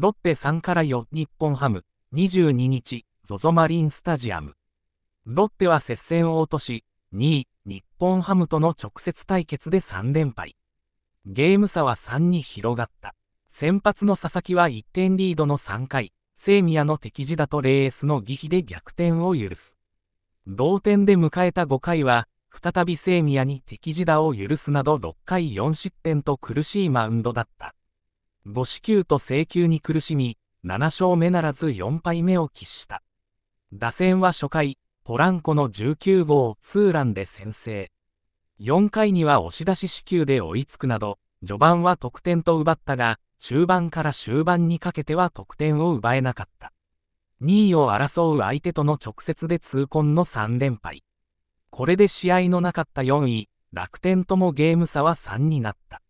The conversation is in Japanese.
ロッテ3から4日本ハム、22日、ZOZO マリンスタジアム。ロッテは接戦を落とし、2位、日本ハムとの直接対決で3連敗。ゲーム差は3に広がった。先発の佐々木は1点リードの3回、聖宮の敵地だとレースの疑比で逆転を許す。同点で迎えた5回は、再び聖宮に敵地打を許すなど6回4失点と苦しいマウンドだった。5四球と請求に苦しみ、7勝目ならず4敗目を喫した。打線は初回、ポランコの19号ツーランで先制。4回には押し出し死球で追いつくなど、序盤は得点と奪ったが、中盤から終盤にかけては得点を奪えなかった。2位を争う相手との直接で痛恨の3連敗。これで試合のなかった4位、楽天ともゲーム差は3になった。